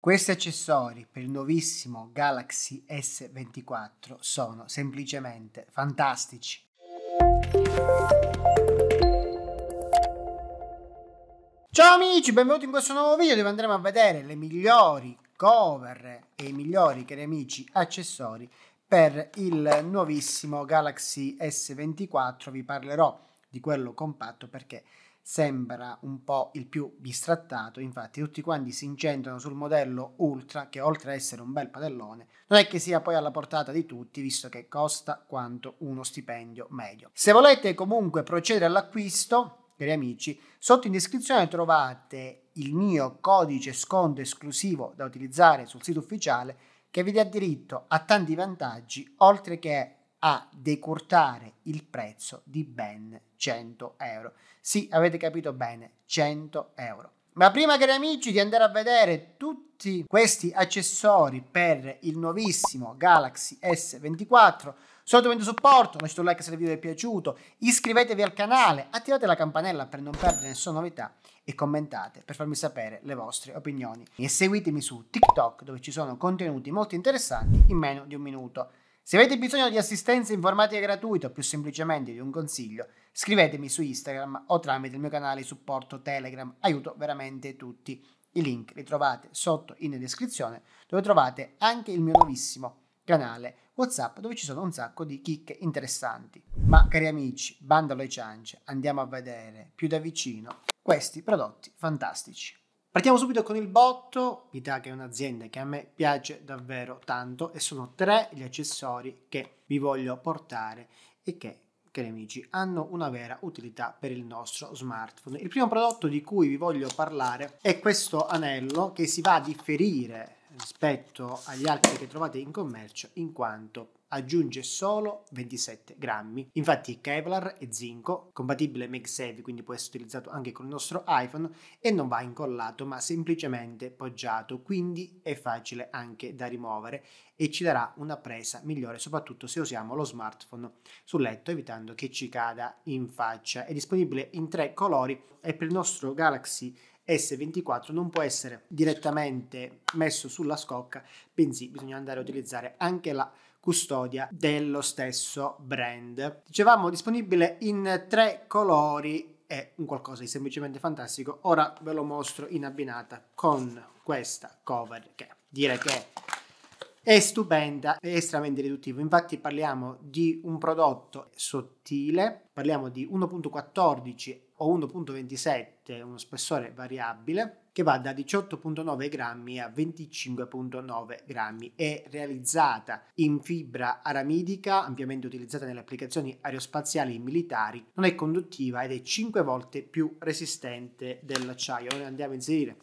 Questi accessori per il nuovissimo Galaxy S24 sono semplicemente fantastici. Ciao amici, benvenuti in questo nuovo video dove andremo a vedere le migliori cover e i migliori, cari amici, accessori per il nuovissimo Galaxy S24. Vi parlerò di quello compatto perché sembra un po' il più bistrattato, infatti tutti quanti si incentrano sul modello Ultra che oltre ad essere un bel padellone non è che sia poi alla portata di tutti visto che costa quanto uno stipendio medio. Se volete comunque procedere all'acquisto, cari amici, sotto in descrizione trovate il mio codice sconto esclusivo da utilizzare sul sito ufficiale che vi dà diritto a tanti vantaggi oltre che a decurtare il prezzo di ben 100 euro. Sì, avete capito bene, 100 euro. Ma prima, cari amici, di andare a vedere tutti questi accessori per il nuovissimo Galaxy S24, sotto supporto, lasciate un like se il video vi è piaciuto, iscrivetevi al canale, attivate la campanella per non perdere nessuna novità e commentate per farmi sapere le vostre opinioni. E seguitemi su TikTok dove ci sono contenuti molto interessanti in meno di un minuto. Se avete bisogno di assistenza informatica gratuita o più semplicemente di un consiglio, scrivetemi su Instagram o tramite il mio canale supporto Telegram, aiuto veramente tutti. I link li trovate sotto in descrizione dove trovate anche il mio nuovissimo canale WhatsApp dove ci sono un sacco di chicche interessanti. Ma cari amici, bandalo ai ciance, andiamo a vedere più da vicino questi prodotti fantastici. Partiamo subito con il botto, Pitaka è un'azienda che a me piace davvero tanto e sono tre gli accessori che vi voglio portare e che, cari amici, hanno una vera utilità per il nostro smartphone. Il primo prodotto di cui vi voglio parlare è questo anello che si va a differire rispetto agli altri che trovate in commercio in quanto aggiunge solo 27 grammi. Infatti Kevlar e zinco, compatibile MagSafe, quindi può essere utilizzato anche con il nostro iPhone e non va incollato ma semplicemente poggiato, quindi è facile anche da rimuovere e ci darà una presa migliore, soprattutto se usiamo lo smartphone sul letto, evitando che ci cada in faccia. È disponibile in tre colori e per il nostro Galaxy S24 non può essere direttamente messo sulla scocca, bensì bisogna andare a utilizzare anche la custodia dello stesso brand. Dicevamo disponibile in tre colori è un qualcosa di semplicemente fantastico. Ora ve lo mostro in abbinata con questa cover che direi che è stupenda, è estremamente riduttivo. Infatti parliamo di un prodotto sottile, parliamo di 1.14 o 1.27, uno spessore variabile, che va da 18.9 grammi a 25.9 grammi. È realizzata in fibra aramidica, ampiamente utilizzata nelle applicazioni aerospaziali e militari, non è conduttiva ed è 5 volte più resistente dell'acciaio. Noi andiamo a inserire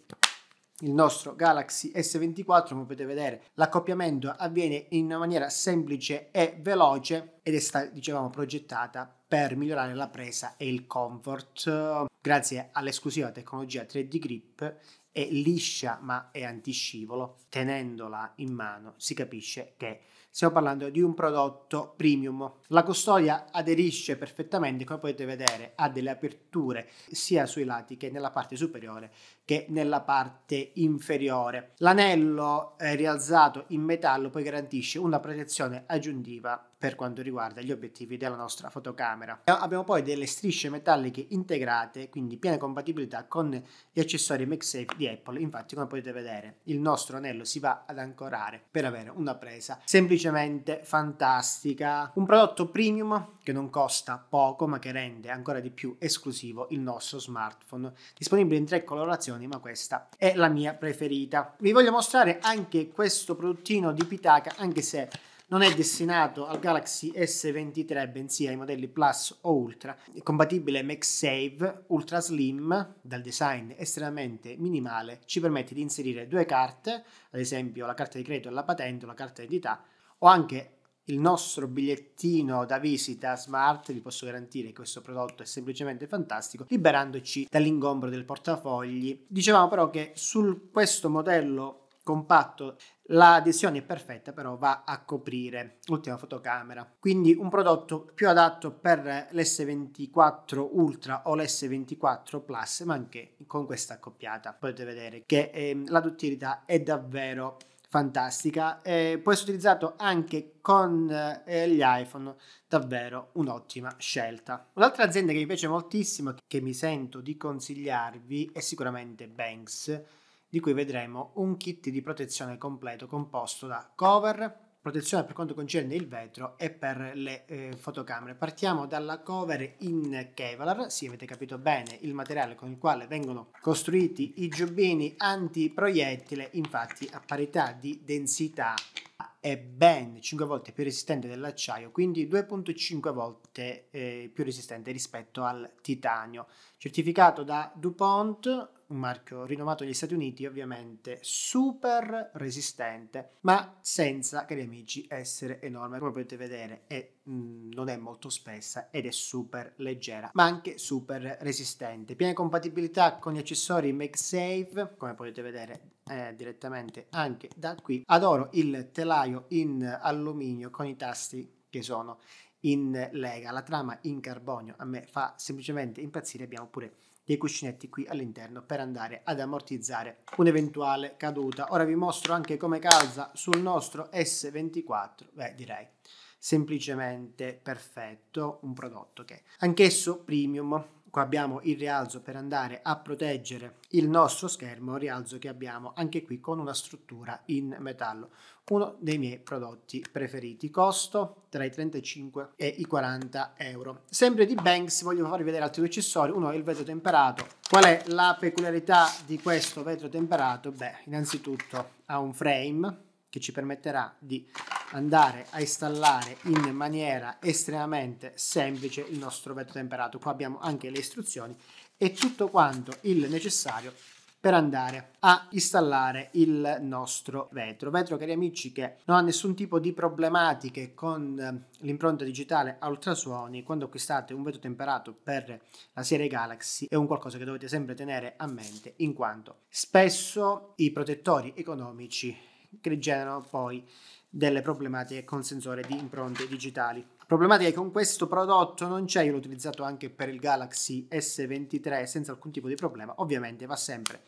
il nostro Galaxy S24 come potete vedere l'accoppiamento avviene in una maniera semplice e veloce ed è stata dicevamo progettata per migliorare la presa e il comfort grazie all'esclusiva tecnologia 3D Grip è liscia ma è antiscivolo tenendola in mano si capisce che stiamo parlando di un prodotto premium. La custodia aderisce perfettamente, come potete vedere, ha delle aperture sia sui lati che nella parte superiore che nella parte inferiore. L'anello rialzato in metallo poi garantisce una protezione aggiuntiva per quanto riguarda gli obiettivi della nostra fotocamera. Abbiamo poi delle strisce metalliche integrate, quindi piena compatibilità con gli accessori MagSafe di Apple. Infatti, come potete vedere, il nostro anello si va ad ancorare per avere una presa semplicemente fantastica. Un prodotto premium che non costa poco, ma che rende ancora di più esclusivo il nostro smartphone. Disponibile in tre colorazioni, ma questa è la mia preferita. Vi voglio mostrare anche questo prodottino di Pitaka, anche se non è destinato al Galaxy S23 bensì ai modelli Plus o Ultra, è compatibile MagSafe Ultra Slim dal design estremamente minimale, ci permette di inserire due carte, ad esempio la carta di credito e la patente la carta d'identità o anche il nostro bigliettino da visita smart, vi posso garantire che questo prodotto è semplicemente fantastico, liberandoci dall'ingombro del portafogli. Dicevamo però che su questo modello compatto, l'adesione è perfetta, però va a coprire l'ultima fotocamera. Quindi un prodotto più adatto per l'S24 Ultra o l'S24 Plus, ma anche con questa accoppiata. Potete vedere che eh, la duttilità è davvero fantastica. Eh, può essere utilizzato anche con eh, gli iPhone, davvero un'ottima scelta. Un'altra azienda che mi piace moltissimo, che mi sento di consigliarvi, è sicuramente Banks, di cui vedremo un kit di protezione completo composto da cover, protezione per quanto concerne il vetro e per le eh, fotocamere. Partiamo dalla cover in Kevlar, sì avete capito bene il materiale con il quale vengono costruiti i giubbini antiproiettile, infatti a parità di densità è ben 5 volte più resistente dell'acciaio, quindi 2.5 volte eh, più resistente rispetto al titanio. Certificato da DuPont, un marchio rinomato negli Stati Uniti, ovviamente super resistente, ma senza, cari amici, essere enorme. Come potete vedere, è, mm, non è molto spessa ed è super leggera, ma anche super resistente. Piena compatibilità con gli accessori MagSafe, come potete vedere eh, direttamente anche da qui. Adoro il telaio in alluminio con i tasti che sono in lega. La trama in carbonio a me fa semplicemente impazzire. Abbiamo pure dei cuscinetti qui all'interno per andare ad ammortizzare un'eventuale caduta. Ora vi mostro anche come calza sul nostro S24, beh direi semplicemente perfetto, un prodotto che anch'esso premium Qua abbiamo il rialzo per andare a proteggere il nostro schermo, rialzo che abbiamo anche qui con una struttura in metallo. Uno dei miei prodotti preferiti, costo tra i 35 e i 40 euro. Sempre di Banks voglio farvi vedere altri due accessori, uno è il vetro temperato. Qual è la peculiarità di questo vetro temperato? Beh, innanzitutto ha un frame che ci permetterà di andare a installare in maniera estremamente semplice il nostro vetro temperato. Qua abbiamo anche le istruzioni e tutto quanto il necessario per andare a installare il nostro vetro. Vetro, cari amici, che non ha nessun tipo di problematiche con eh, l'impronta digitale a ultrasuoni. Quando acquistate un vetro temperato per la serie Galaxy è un qualcosa che dovete sempre tenere a mente, in quanto spesso i protettori economici che generano poi delle problematiche con sensore di impronte digitali. Problematica che con questo prodotto non c'è, io l'ho utilizzato anche per il Galaxy S23 senza alcun tipo di problema, ovviamente va sempre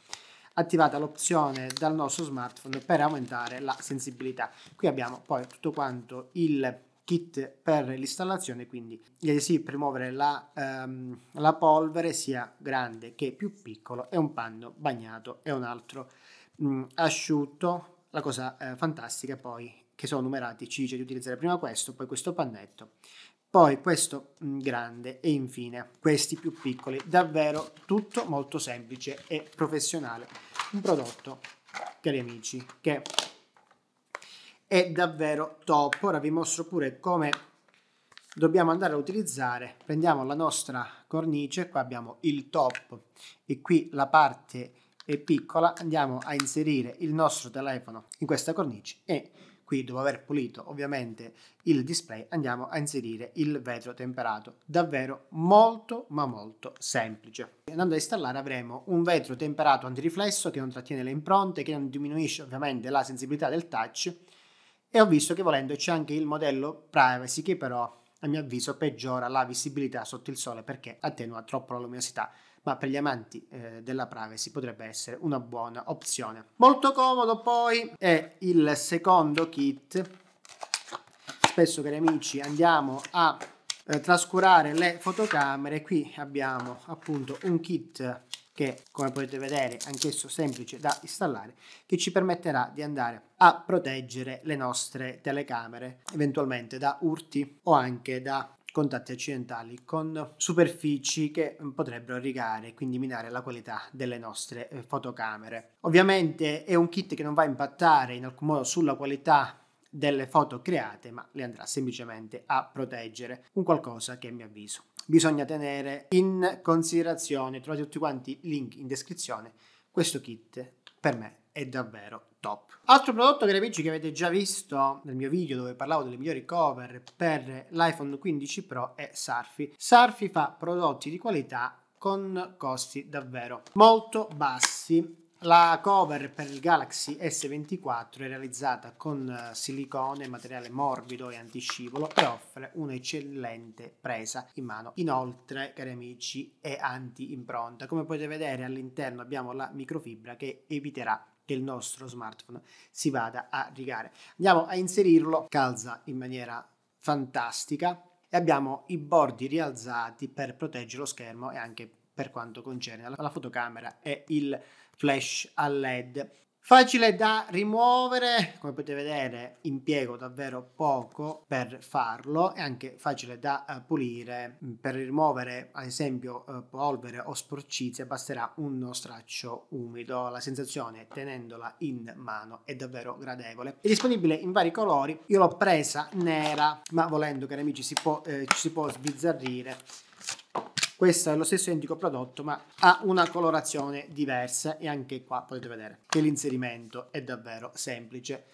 attivata l'opzione dal nostro smartphone per aumentare la sensibilità. Qui abbiamo poi tutto quanto il kit per l'installazione, quindi gli adesivi per rimuovere la, um, la polvere sia grande che più piccolo e un panno bagnato e un altro um, asciutto la cosa eh, fantastica poi che sono numerati ci dice di utilizzare prima questo, poi questo pannetto, poi questo mm, grande e infine questi più piccoli. Davvero tutto molto semplice e professionale. Un prodotto, cari amici, che è davvero top. Ora vi mostro pure come dobbiamo andare a utilizzare. Prendiamo la nostra cornice, qua abbiamo il top e qui la parte e piccola andiamo a inserire il nostro telefono in questa cornice e qui dopo aver pulito ovviamente il display andiamo a inserire il vetro temperato. Davvero molto ma molto semplice. Andando a installare avremo un vetro temperato antiriflesso che non trattiene le impronte che non diminuisce ovviamente la sensibilità del touch. E ho visto che volendo c'è anche il modello privacy che però a mio avviso peggiora la visibilità sotto il sole perché attenua troppo la luminosità ma per gli amanti eh, della privacy potrebbe essere una buona opzione. Molto comodo poi è il secondo kit. Spesso cari amici andiamo a eh, trascurare le fotocamere, qui abbiamo appunto un kit che come potete vedere anch'esso semplice da installare che ci permetterà di andare a proteggere le nostre telecamere eventualmente da urti o anche da contatti accidentali con superfici che potrebbero rigare e quindi minare la qualità delle nostre eh, fotocamere. Ovviamente è un kit che non va a impattare in alcun modo sulla qualità delle foto create, ma le andrà semplicemente a proteggere, un qualcosa che a mio avviso bisogna tenere in considerazione. Trovate tutti quanti i link in descrizione. Questo kit per me è davvero top. Altro prodotto cari amici che avete già visto nel mio video dove parlavo delle migliori cover per l'iPhone 15 Pro è Surfy. Surfy fa prodotti di qualità con costi davvero molto bassi La cover per il Galaxy S24 è realizzata con eh, silicone, materiale morbido e antiscivolo e offre un'eccellente presa in mano. Inoltre, cari amici, è anti-impronta. Come potete vedere all'interno abbiamo la microfibra che eviterà il nostro smartphone si vada a rigare. Andiamo a inserirlo, calza in maniera fantastica e abbiamo i bordi rialzati per proteggere lo schermo e anche per quanto concerne la fotocamera e il flash a led Facile da rimuovere, come potete vedere impiego davvero poco per farlo e anche facile da uh, pulire. Mm, per rimuovere ad esempio uh, polvere o sporcizie basterà uno straccio umido. La sensazione tenendola in mano è davvero gradevole. È disponibile in vari colori, io l'ho presa nera ma volendo cari amici si può, eh, ci si può sbizzarrire questo è lo stesso identico prodotto ma ha una colorazione diversa e anche qua potete vedere che l'inserimento è davvero semplice.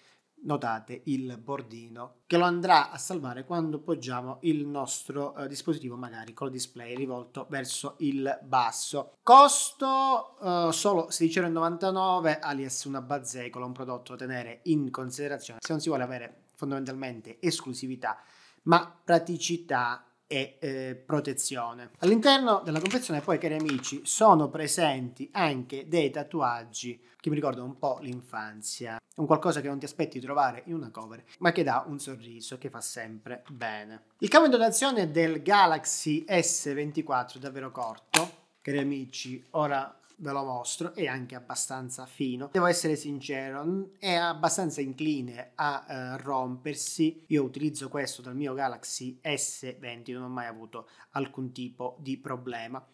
Notate il bordino che lo andrà a salvare quando poggiamo il nostro eh, dispositivo magari col display rivolto verso il basso. Costo eh, solo 16,99 alias una bazzecola un prodotto da tenere in considerazione. Se non si vuole avere fondamentalmente esclusività ma praticità e eh, protezione. All'interno della confezione poi cari amici sono presenti anche dei tatuaggi che mi ricordano un po' l'infanzia, un qualcosa che non ti aspetti di trovare in una cover, ma che dà un sorriso che fa sempre bene. Il cambio di dotazione del Galaxy S24 è davvero corto, cari amici, ora ve lo mostro, è anche abbastanza fino. Devo essere sincero, è abbastanza incline a uh, rompersi. Io utilizzo questo dal mio Galaxy S20, non ho mai avuto alcun tipo di problema.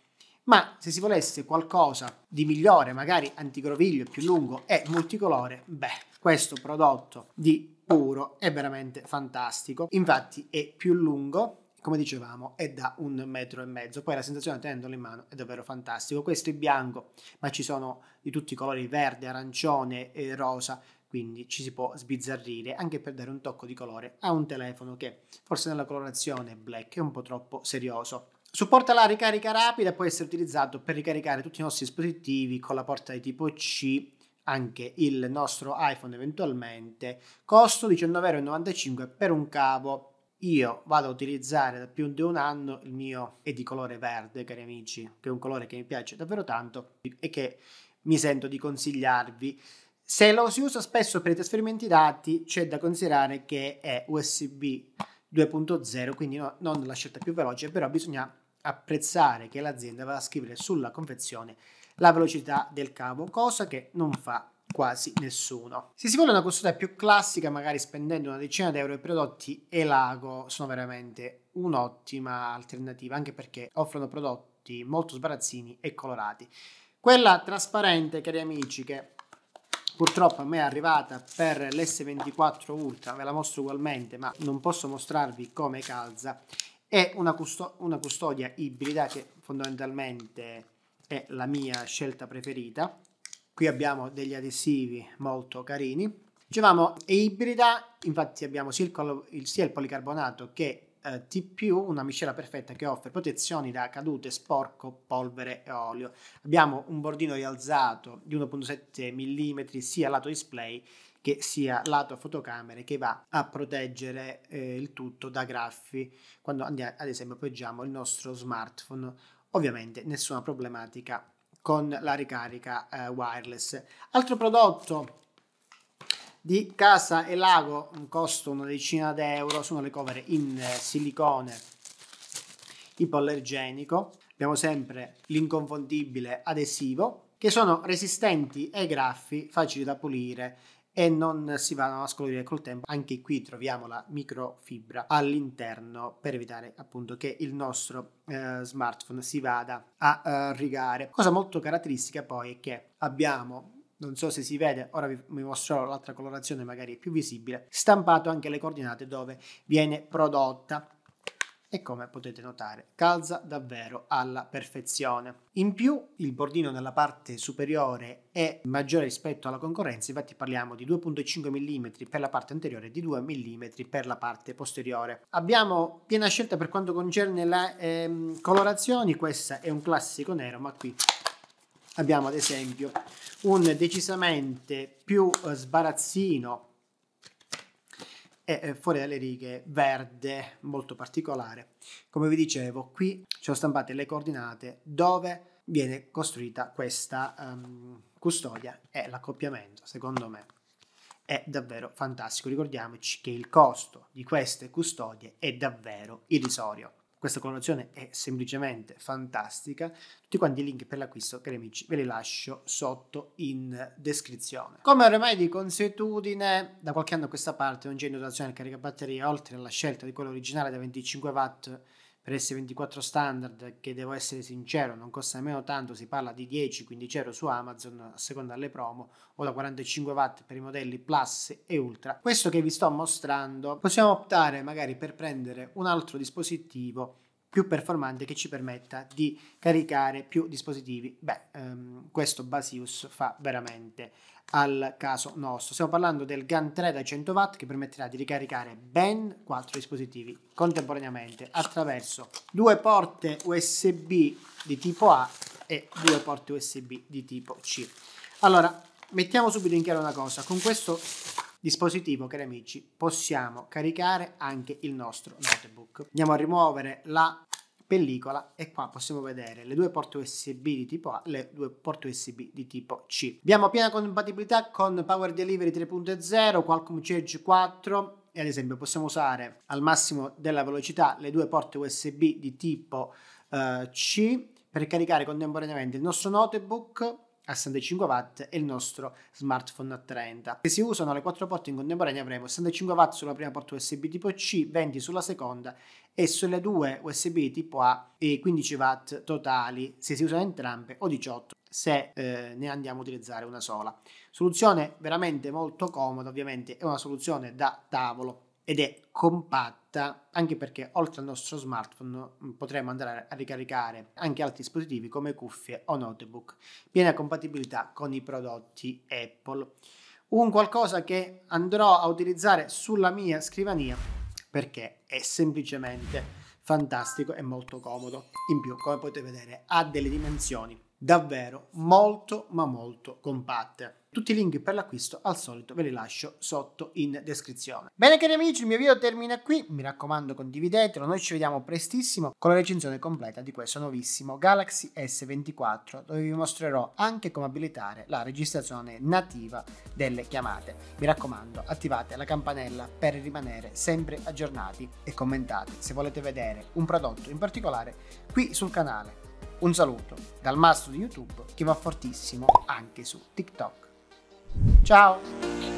Ma se si volesse qualcosa di migliore, magari antigroviglio, più lungo e multicolore, beh, questo prodotto di Puro è veramente fantastico. Infatti è più lungo, come dicevamo, è da un metro e mezzo. Poi la sensazione tenendolo in mano è davvero fantastico. Questo è bianco, ma ci sono di tutti i colori verde, arancione e rosa, quindi ci si può sbizzarrire anche per dare un tocco di colore a un telefono che forse nella colorazione black è un po' troppo serioso. Supporta la ricarica rapida può essere utilizzato per ricaricare tutti i nostri dispositivi con la porta di tipo C anche il nostro iPhone eventualmente costo 19,95 per un cavo io vado a utilizzare da più di un anno il mio è di colore verde, cari amici, che è un colore che mi piace davvero tanto e che mi sento di consigliarvi. Se lo si usa spesso per i trasferimenti dati, c'è da considerare che è USB 2.0, quindi no, non la scelta più veloce, però bisogna apprezzare che l'azienda va a scrivere sulla confezione la velocità del cavo, cosa che non fa quasi nessuno. Se si vuole una custodia più classica, magari spendendo una decina di i prodotti Elago sono veramente un'ottima alternativa, anche perché offrono prodotti molto sbarazzini e colorati. Quella trasparente, cari amici, che purtroppo a me è arrivata per l'S24 Ultra, ve la mostro ugualmente, ma non posso mostrarvi come calza, è una, custo- una custodia ibrida che fondamentalmente è la mia scelta preferita Qui abbiamo degli adesivi molto carini. Dicevamo è ibrida, infatti abbiamo sia il, sia il policarbonato che eh, T+, una miscela perfetta che offre protezioni da cadute, sporco, polvere e olio. Abbiamo un bordino rialzato di 1.7 mm sia lato display che sia lato fotocamere che va a proteggere eh, il tutto da graffi quando andiamo ad esempio appoggiamo il nostro smartphone ovviamente nessuna problematica con la ricarica eh, wireless. Altro prodotto di Casa e Lago, un costo una decina d'euro, sono le cover in eh, silicone ipoallergenico. Abbiamo sempre l'inconfondibile adesivo, che sono resistenti ai graffi, facili da pulire e non si vanno a scolorire col tempo. Anche qui troviamo la microfibra all'interno per evitare appunto che il nostro eh, smartphone si vada a uh, rigare. Cosa molto caratteristica poi è che abbiamo non so se si vede, ora vi mostrerò l'altra colorazione magari più visibile, stampato anche le coordinate dove viene prodotta e come potete notare calza davvero alla perfezione. In più il bordino nella parte superiore è maggiore rispetto alla concorrenza, infatti parliamo di 2.5 mm per la parte anteriore e di 2 mm per la parte posteriore. Abbiamo piena scelta per quanto concerne le ehm, colorazioni, questa è un classico nero ma qui abbiamo ad esempio un decisamente più eh, sbarazzino e fuori dalle righe verde molto particolare. Come vi dicevo, qui sono stampate le coordinate dove viene costruita questa um, custodia e l'accoppiamento, secondo me è davvero fantastico. Ricordiamoci che il costo di queste custodie è davvero irrisorio. Questa colorazione è semplicemente fantastica. Tutti quanti i link per l'acquisto, cari amici, ve li lascio sotto in descrizione. Come ormai di consuetudine, da qualche anno a questa parte non c'è innovazione del caricabatteria, oltre alla scelta di quello originale da 25 watt per S24 standard che devo essere sincero non costa nemmeno tanto, si parla di 10-15 euro su Amazon a seconda delle promo o da 45 watt per i modelli Plus e Ultra. Questo che vi sto mostrando possiamo optare magari per prendere un altro dispositivo più performante che ci permetta di caricare più dispositivi. Beh, ehm, questo Basius fa veramente al caso nostro. Stiamo parlando del GAN 3 da 100 watt che permetterà di ricaricare ben 4 dispositivi contemporaneamente attraverso due porte USB di tipo A e due porte USB di tipo C. Allora, mettiamo subito in chiaro una cosa, con questo dispositivo, cari amici, possiamo caricare anche il nostro notebook. Andiamo a rimuovere la pellicola e qua possiamo vedere le due porte USB di tipo A, le due porte USB di tipo C. Abbiamo piena compatibilità con Power Delivery 3.0, Qualcomm Charge 4 e ad esempio possiamo usare al massimo della velocità le due porte USB di tipo uh, C per caricare contemporaneamente il nostro notebook a 65 watt e il nostro smartphone a 30. Se si usano le quattro porte in contemporanea avremo 65 watt sulla prima porta USB tipo C, 20 sulla seconda e sulle due USB tipo A e 15 watt totali se si usano entrambe o 18 se eh, ne andiamo a utilizzare una sola. Soluzione veramente molto comoda, ovviamente è una soluzione da tavolo ed è compatta anche perché oltre al nostro smartphone mm, potremo andare a ricaricare anche altri dispositivi come cuffie o notebook. Piena compatibilità con i prodotti Apple. Un qualcosa che andrò a utilizzare sulla mia scrivania perché è semplicemente fantastico e molto comodo. In più, come potete vedere, ha delle dimensioni davvero molto ma molto compatte. Tutti i link per l'acquisto al solito ve li lascio sotto in descrizione. Bene cari amici, il mio video termina qui, mi raccomando condividetelo, noi ci vediamo prestissimo con la recensione completa di questo nuovissimo Galaxy S24 dove vi mostrerò anche come abilitare la registrazione nativa delle chiamate. Mi raccomando attivate la campanella per rimanere sempre aggiornati e commentate se volete vedere un prodotto in particolare qui sul canale. Un saluto dal mastro di YouTube che va fortissimo anche su TikTok. Ciao!